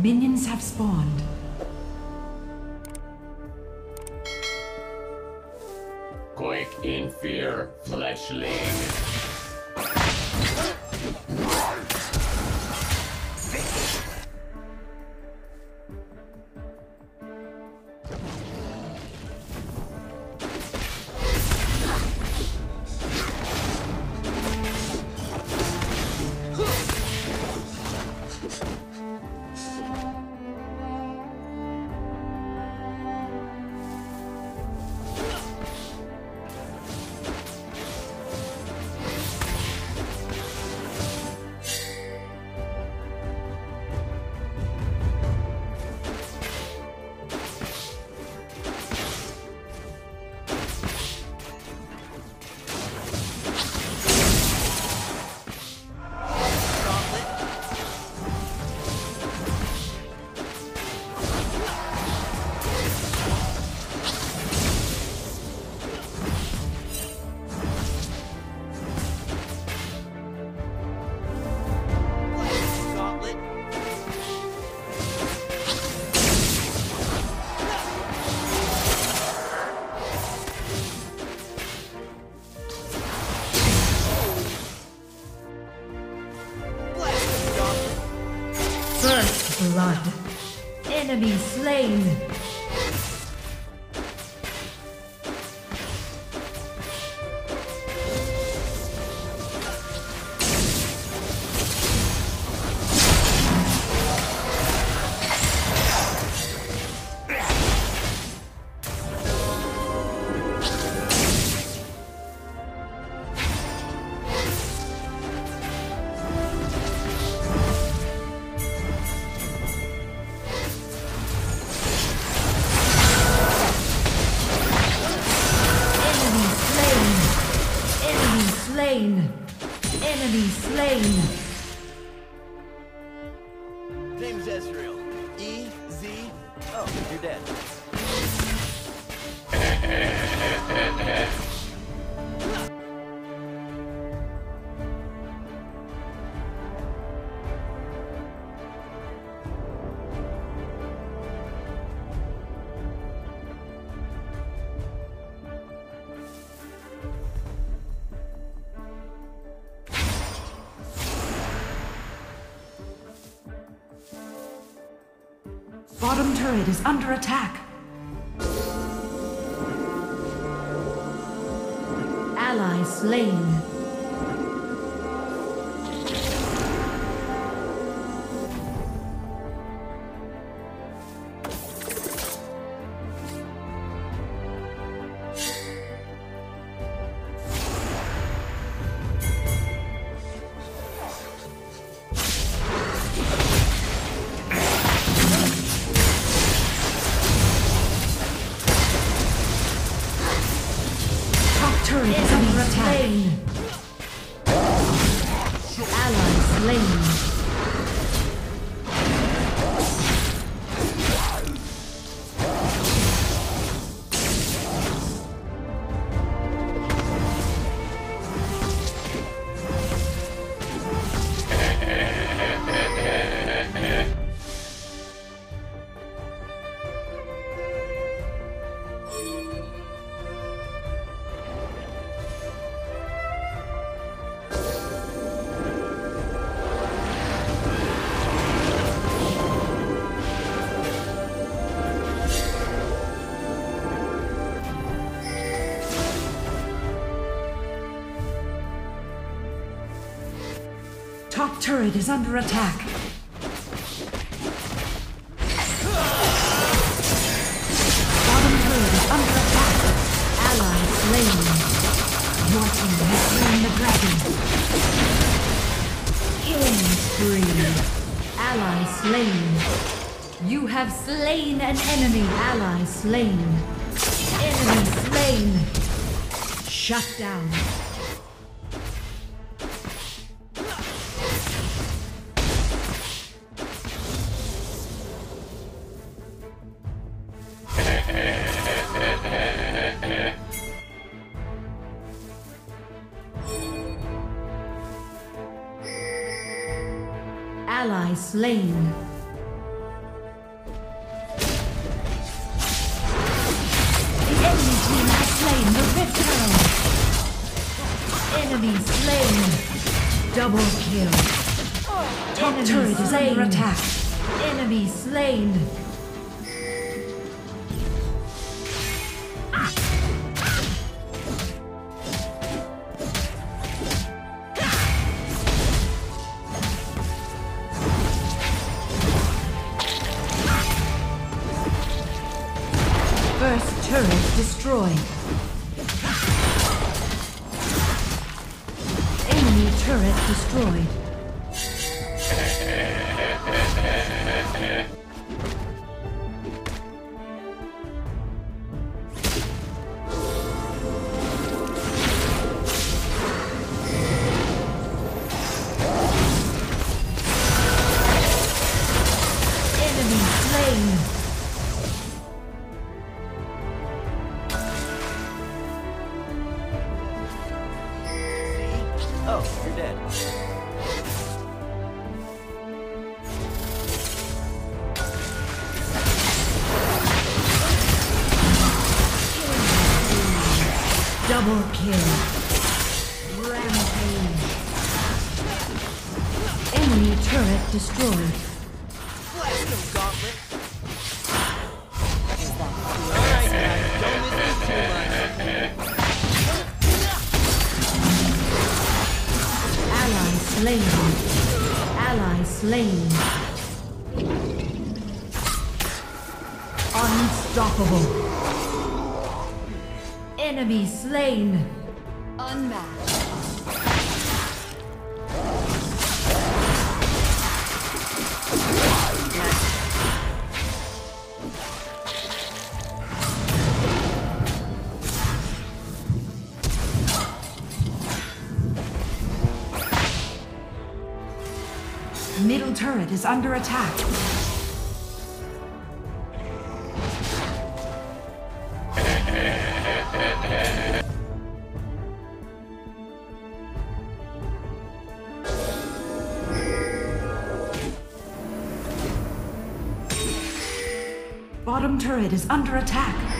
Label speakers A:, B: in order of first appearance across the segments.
A: Minions have spawned.
B: Quake in fear, fleshling.
A: Blood. Enemy slain. slain. Enemy slain. Bottom turret is under attack. Ally slain. Top turret is under attack. Bottom turret is under attack. Ally slain. Your team has slain the dragon. Killing spree. Ally slain. You have slain an enemy. Ally slain. Enemy slain. Shut down. slain. The enemy team has slain the Rift Herald. Enemy slain. Double kill. Enemy Top
C: turret is under attack.
A: Enemy slain. First turret destroyed. Enemy turret destroyed.
D: Oh, you're dead.
A: Double kill. Rampage. Enemy turret destroyed. Slain. Ally slain. Unstoppable. Enemy slain.
E: Unmatched.
C: Middle turret is under attack. Bottom turret is under attack.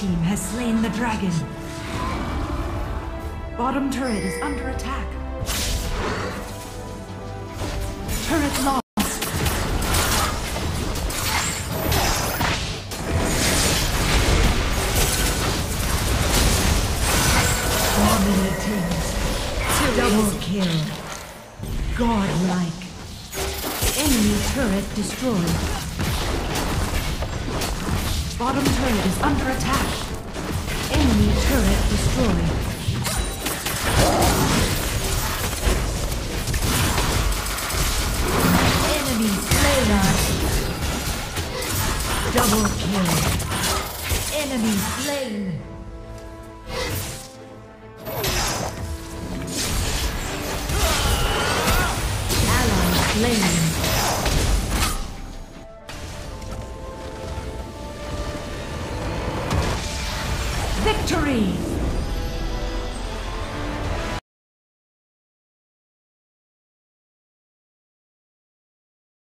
C: Team has slain the dragon. Bottom turret is under attack. Turret lost.
A: Double kill. Godlike. Enemy turret destroyed.
C: Bottom turret is under attack.
A: Enemy turret destroyed. Enemy slain. Double kill. Enemy slain. Ally slain.